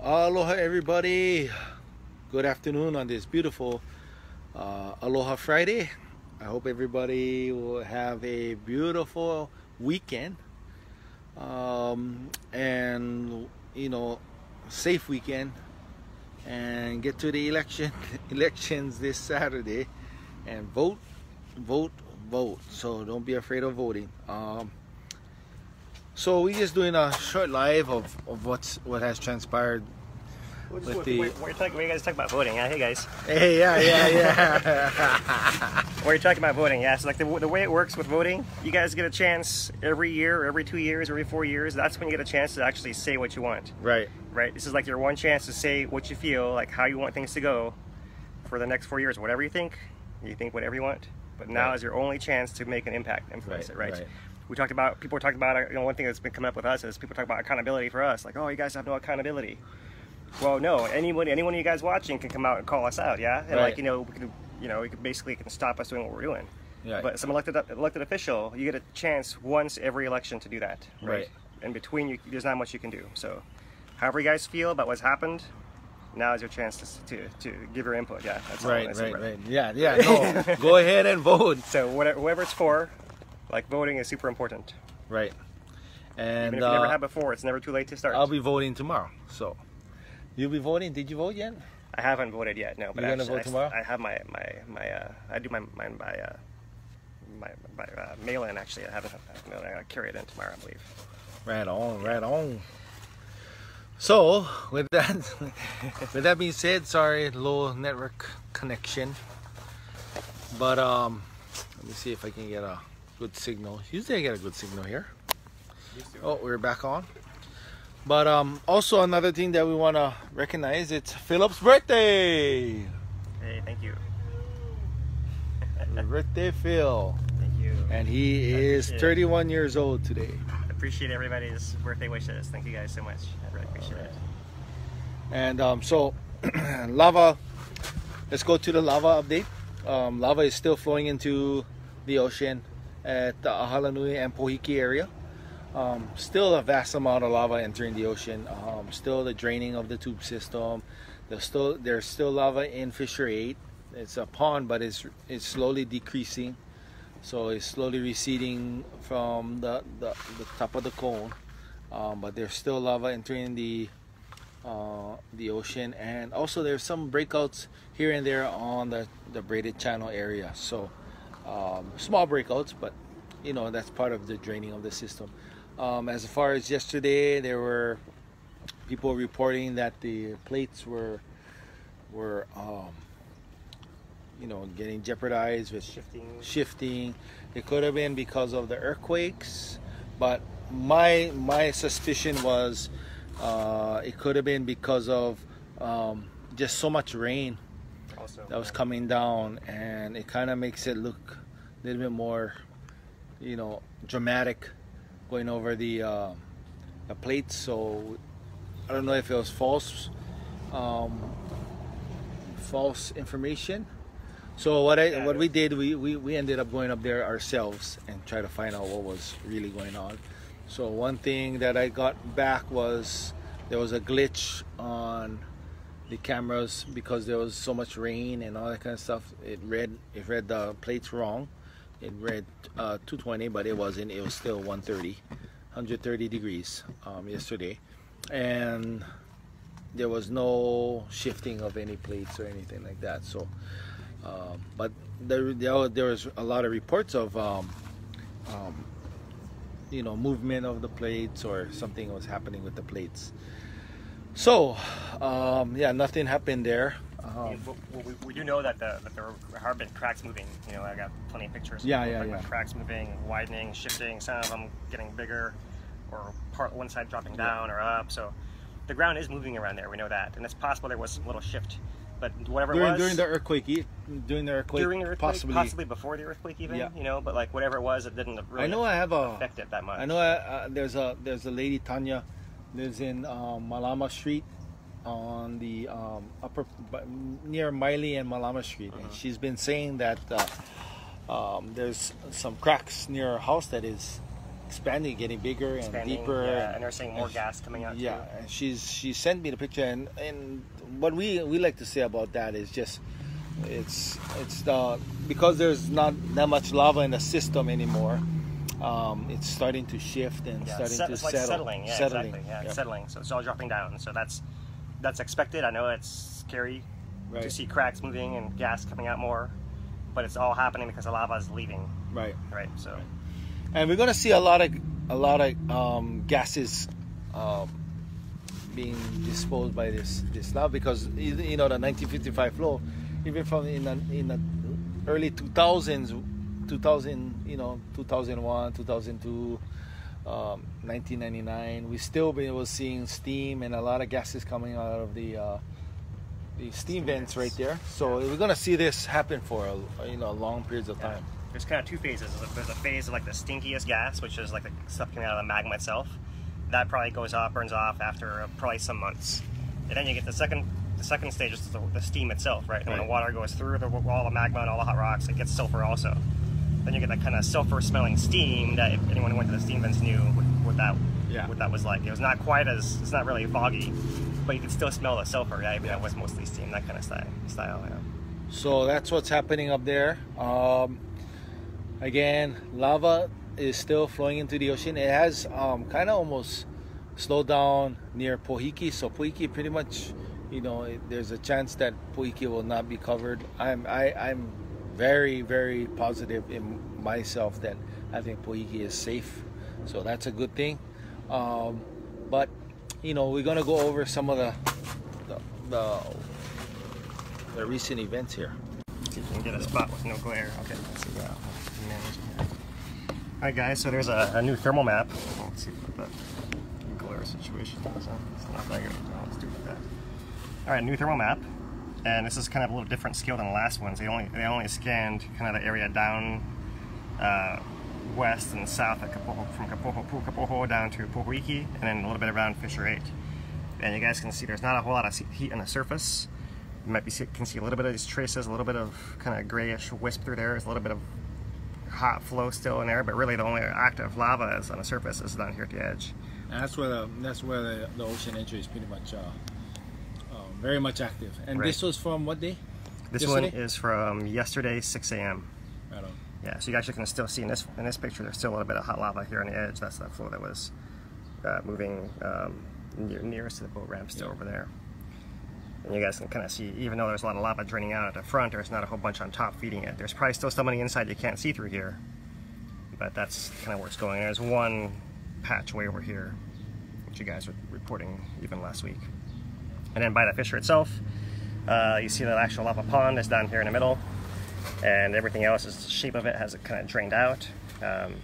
Aloha, everybody. Good afternoon on this beautiful uh, Aloha Friday. I hope everybody will have a beautiful weekend um, and you know, safe weekend and get to the election elections this Saturday and vote, vote, vote. So don't be afraid of voting. Um, so we're just doing a short live of, of what's what has transpired We're, with the- we're, we're talking, we guys talking about voting. Yeah, hey guys. Hey, yeah, yeah, yeah. We're talking about voting. Yeah, so like the, the way it works with voting, you guys get a chance every year, every two years, every four years. That's when you get a chance to actually say what you want. right, Right. This is like your one chance to say what you feel, like how you want things to go for the next four years. Whatever you think, you think whatever you want. But now Right. is your only chance to make an impact, influence Right, it. Right. right. We talked about people were talking about you know one thing that's been coming up with us is people talk about accountability for us. Like, oh, you guys have no accountability. Well, no. Anyone, anyone of you guys watching can come out and call us out. Yeah. And Right. like you know, we can, you know, we can basically can stop us doing what we're doing. yeah. But some elected elected official, you get a chance once every election to do that. Right. right. In between, you, there's not much you can do. So, however you guys feel about what's happened, now is your chance to to, to give your input. Yeah. That's right, right, right. Yeah, yeah. No, go ahead and vote. So whatever, whoever it's for, like voting is super important. Right. Even And if you never uh, have before, it's never too late to start. I'll be voting tomorrow. So, you'll be voting. Did you vote yet? I haven't voted yet, no. But You're gonna actually, vote I, tomorrow? I have my my my. Uh, I do my mine by uh, my by uh, mail in. Actually, I haven't. I gotta carry it in tomorrow, I believe. Right on, right on. So, with that, with that being said, sorry, low network connection. But um, let me see if I can get a good signal. Usually, I get a good signal here. Oh, we're back on. But um, also another thing that we want to recognize it's Philip's birthday. Hey, thank you, birthday, Phil. thank you. And he I is appreciate it. 31 years old today. appreciate everybody's birthday wishes. Thank you guys so much. I really appreciate it. And um, so, lava. Let's go to the lava update. Um, lava is still flowing into the ocean at the Ahalanui and Pohoiki area. Um, still a vast amount of lava entering the ocean. Um, still the draining of the tube system. There's still there's still lava in Fissure 8. It's a pond, but it's it's slowly decreasing. So it's slowly receding from the, the, the top of the cone. Um, but there's still lava entering the uh, the ocean and also there's some breakouts here and there on the, the braided channel area so um, small breakouts but you know that's part of the draining of the system um, as far as yesterday there were people reporting that the plates were were um, you know getting jeopardized with Shifting. shifting. It could have been because of the earthquakes, but my my suspicion was uh, it could have been because of um, just so much rain that was coming down, and it kind of makes it look a little bit more, you know, dramatic going over the uh, the plates. So I don't know if it was false um, false information. So what I what we did we, we we ended up going up there ourselves and try to find out what was really going on. So one thing that I got back was there was a glitch on the cameras because there was so much rain and all that kind of stuff. It read it read the plates wrong. It read uh, 220, but it wasn't. It was still 130, 130 degrees um, yesterday, and there was no shifting of any plates or anything like that. So, um, but there, there there was a lot of reports of um, um, you know movement of the plates or something was happening with the plates. So, um, yeah, nothing happened there. Um, we, we do know that, the, that there have been cracks moving. You know, I got plenty of pictures. Yeah, of yeah, like, yeah. Cracks moving, widening, shifting. Some of them getting bigger, or part one side dropping down or up. So the ground is moving around there. We know that, and it's possible there was a little shift. But whatever during it was during the earthquake, during the earthquake, during the earthquake, possibly. possibly before the earthquake, even. Yeah. You know, but like whatever it was, it didn't really I know I have a. affect it that much. I know I, uh, there's a there's a lady Tanya lives in um, Malama Street on the um, upper near Miley and Malama Street, Uh-huh. she's been saying that uh, um, there's some cracks near her house that is expanding, getting bigger and deeper. yeah, and they're seeing more gas coming out. Yeah, too. and she's she sent me the picture, and and what we we like to say about that is just it's it's the because there's not that much lava in the system anymore. Um, it's starting to shift and Yeah, starting set- to like settle. settling. Yeah, settling. exactly. Yeah, Yep. it's settling. So it's all dropping down. So that's that's expected. I know it's scary to see cracks moving and gas coming out more, but it's all happening because the lava is leaving. Right. Right. So and we're gonna see a lot of a lot of um, gases um, being disposed by this this lava because you you know the 1955 flow, even from in the, in the early 2000s, 2000 you know 2001, 2002. Um, 1999, we still been was seeing steam and a lot of gases coming out of the uh, the steam vents right there. So we're gonna see this happen for a, you know long periods of yeah. time. there's kind of two phases. There's a, phase of like the stinkiest gas, which is like the stuff coming out of the magma itself. That probably goes off, burns off after probably some months, and then you get the second. The second stage is the, the steam itself, right? And when the water goes through the, all the magma and all the hot rocks, it gets sulfur also. Then you get that kind of sulfur-smelling steam that if anyone who went to the steam vents knew what, what that Yeah. what that was like. It was not quite as it's not really foggy, but you could still smell the sulfur. Yeah, even though it was mostly steam, that kind of style. Style. Yeah. So that's what's happening up there. Um, again, lava is still flowing into the ocean. It has um, kind of almost slowed down near Pohoiki. So Pohoiki pretty much, you know, it- there's a chance that Pohoiki will not be covered. I'm I, I'm very very positive in myself that I think Pohoiki is safe. So that's a good thing. Um, but you know, we're gonna go over some of the the, the, the recent events here. Can get a spot with no glare. Okay, let's see what we can manage here. All right, guys. So there's a, a new thermal map. Let's see what the glare situation is. It's not that good. Let's do that. All right, new thermal map, and this is kind of a little different scale than the last ones. They only they only scanned kind of the area down uh, west and south Kapoho, from Kapoho, Kapoho down to Pohoiki, and then a little bit around Fissure 8. And you guys can see there's not a whole lot of heat on the surface. You might be see, can see a little bit of these traces, a little bit of kind of grayish wisp through there. There's a little bit of hot flow still in there, but really the only active lava is on the surface is down here at the edge. And that's where the that's where the, the ocean entry is pretty much uh, very much active. And this was from what day? This Yesterday? one is from yesterday, 6 a.m. Right on. Yeah, so you actually can still see in this in this picture. There's still a little bit of hot lava here on the edge. That's that flow that was uh, moving um, near, nearest to the boat ramp, still Yeah. over there. And you guys can kind of see, even though there's a lot of lava draining out at the front, there's not a whole bunch on top feeding it. There's probably still some on the inside you can't see through here, but that's kind of where it's going. There's one patch way over here, which you guys were reporting even last week. And then by the fissure itself, uh, you see the actual lava pond is down here in the middle, and everything else is the shape of it has it kind of drained out. Um,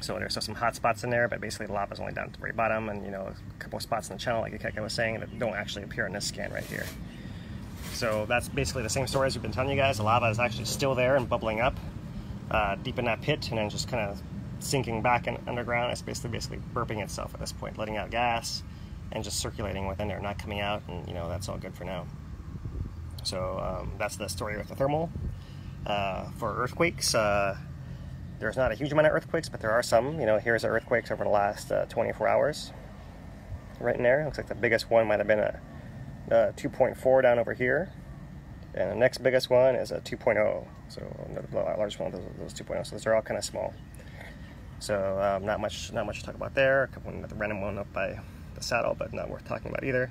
so there's still some hot spots in there, but basically the lava is only down at the very bottom, and you know a couple of spots in the channel, like Ikaika was saying, that don't actually appear in this scan right here. So that's basically the same story as we've been telling you guys. The lava is actually still there and bubbling up uh, deep in that pit, and then just kind of sinking back in, underground. It's basically basically burping itself at this point, letting out gas and just circulating within there, not coming out, and you know that's all good for now. So um, that's the story with the thermal. Uh, for earthquakes, uh, there's not a huge amount of earthquakes, but there are some. You know, here's the earthquakes over the last uh, 24 hours. Right in there, looks like the biggest one might have been a, a 2.4 down over here, and the next biggest one is a 2.0. So the largest one of those, those 2.0. So those are all kind of small. So um, not much, not much to talk about there. A couple the random one up by saddle, but not worth talking about either.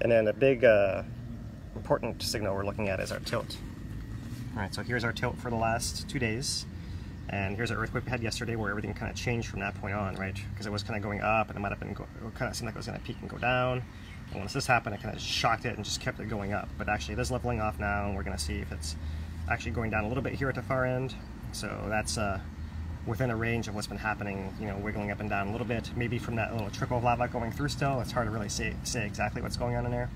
And then a big uh, important signal we're looking at is our tilt. All right, so here's our tilt for the last two days. And here's our earthquake we had yesterday where everything kind of changed from that point on, right? Because it was kind of going up and it might have been, kind of seemed like it was going to peak and go down. And once this happened, it kind of shocked it and just kept it going up. But actually it is leveling off now and we're going to see if it's actually going down a little bit here at the far end. So that's uh, within a range of what's been happening, you know, wiggling up and down a little bit. Maybe from that little trickle of lava going through still. It's hard to really say, say exactly what's going on in there.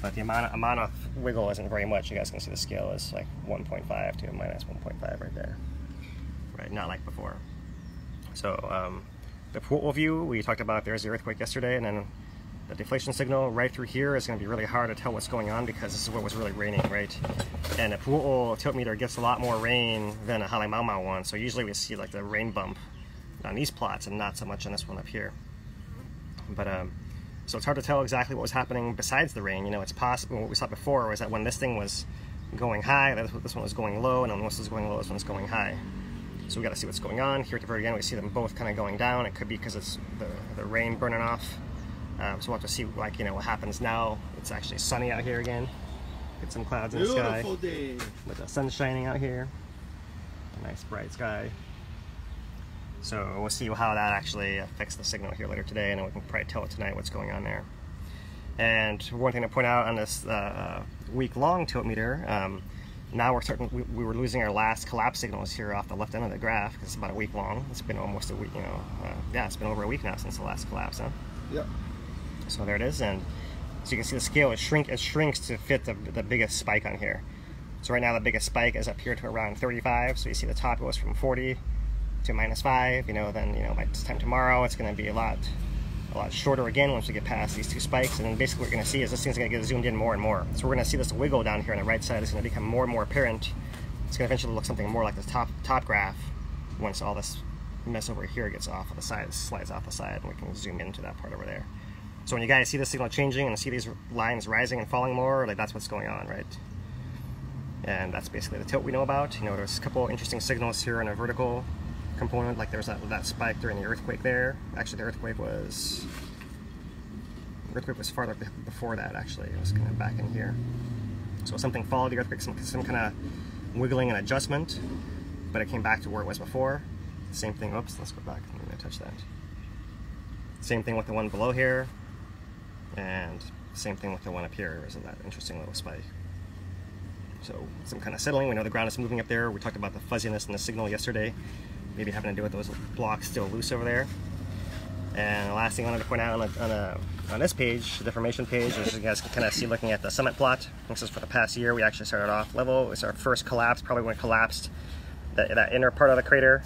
But the amount of, amount of wiggle isn't very much. You guys can see the scale is like 1.5 to minus 1.5 right there. Right, not like before. So um, the pool view, we talked about there's the earthquake yesterday, and then the deflation signal right through here is going to be really hard to tell what's going on because this is what was really raining, right? And a pool tilt meter gets a lot more rain than a Halemaumau one, so usually we see like the rain bump on these plots and not so much on this one up here. But um, so it's hard to tell exactly what was happening besides the rain. You know, it's possible. What we saw before was that when this thing was going high, this one was going low, and when this was going low, this one's going high. So we got to see what's going on. Here at the very end, we see them both kind of going down. It could be because it's the, the rain burning off. Um, so we'll have to see, like, you know, what happens now. It's actually sunny out here again. Get some clouds in the sky. day. With the sun shining out here. Nice bright sky. So we'll see how that actually affects the signal here later today, and then we can probably tell it tonight what's going on there. And one thing to point out on this uh, week-long tilt meter, um, now we're starting, we, we, were losing our last collapse signals here off the left end of the graph, because it's about a week long. It's been almost a week, you know, uh, yeah, it's been over a week now since the last collapse, huh? Yeah. So there it is, and so you can see the scale is shrink, it shrinks to fit the, the biggest spike on here. So right now the biggest spike is up here to around 35, so you see the top goes from 40 to minus 5, you know, then, you know, by this time tomorrow it's going to be a lot a lot shorter again once we get past these two spikes. And then basically what we're going to see is this thing's going to get zoomed in more and more. So we're going to see this wiggle down here on the right side is going to become more and more apparent. It's going to eventually look something more like the top top graph once all this mess over here gets off of the side, slides off the side, and we can zoom into that part over there. So when you guys see the signal changing and see these lines rising and falling more, like that's what's going on, right? And that's basically the tilt we know about. You know, there's a couple interesting signals here on a vertical component, like there was that, that spike during the earthquake there. Actually, the earthquake was the earthquake was farther before that. Actually, it was kind of back in here. So something followed the earthquake, some, some kind of wiggling and adjustment, but it came back to where it was before. Same thing. Oops, let's go back. I'm gonna touch that. Same thing with the one below here, and same thing with the one up here. There's that interesting little spike. So some kind of settling. We know the ground is moving up there. We talked about the fuzziness in the signal yesterday maybe having to do with those blocks still loose over there. And the last thing I wanted to point out on, a, on, a, on this page, the deformation page, is you guys can kind of see looking at the summit plot. This is for the past year. We actually started off level. It's our first collapse, probably when it collapsed that, that inner part of the crater.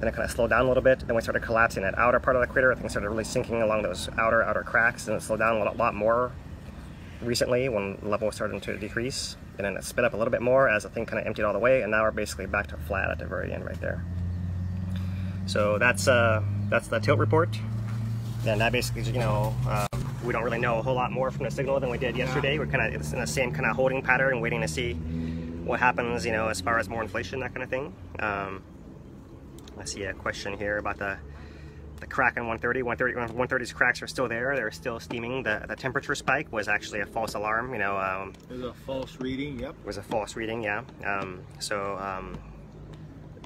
Then it kind of slowed down a little bit. Then we started collapsing that outer part of the crater. Things started really sinking along those outer, outer cracks. And it slowed down a lot, lot more recently when level was starting to decrease. And then it sped up a little bit more as the thing kind of emptied all the way. And now we're basically back to flat at the very end right there. So that's uh, that's the tilt report. And that basically, you know, uh, we don't really know a whole lot more from the signal than we did yesterday. We're kind of in the same kind of holding pattern, waiting to see what happens, you know, as far as more inflation, that kind of thing. Um, I see a question here about the the crack in 130. 130 130's cracks are still there. They're still steaming. The, the temperature spike was actually a false alarm. You know, um, it was a false reading. Yep. It Was a false reading. Yeah. Um, so um,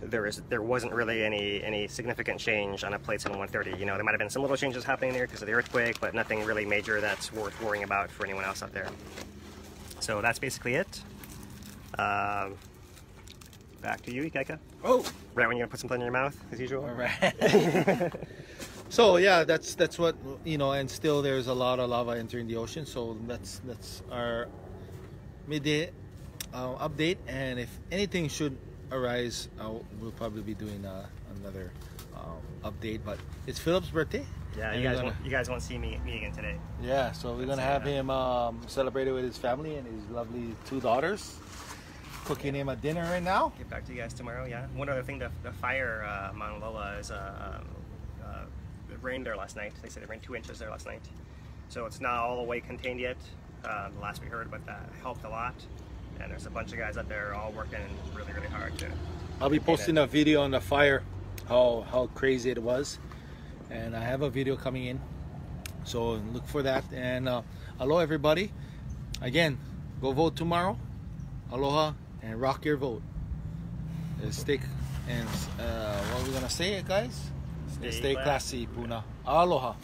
there is there wasn't really any any significant change on a plate in 130. You know, there might have been some little changes happening there because of the earthquake, but nothing really major that's worth worrying about for anyone else out there. So that's basically it. Um, back to you, Ikaika. Oh, right when you're gonna put something in your mouth, as usual. All right. so yeah, that's that's what you know, and still there's a lot of lava entering the ocean. So that's that's our midday uh, update, and if anything should arise, uh, we'll probably be doing uh, another um, update. But it's Philip's birthday. Yeah, you guys, gonna, won't, you guys won't see me, me again today. Yeah, so we're gonna have him um, celebrate it with his family and his lovely two daughters. Cooking him a dinner right now. Get back to you guys tomorrow. Yeah. One other thing, the, the fire uh, Mauna Loa is uh, um, uh, it rained there last night. They said it rained two inches there last night, so it's not all the way contained yet. Uh, the last we heard, but that helped a lot and there's a bunch of guys out there all working really, really hard to. I'll be posting a video on the fire, how how crazy it was, and I have a video coming in, so look for that. And uh, hello everybody, again, go vote tomorrow. Aloha and rock your vote. Stick and uh, what are we gonna say, it guys? Stay, stay classy, Puna. Aloha.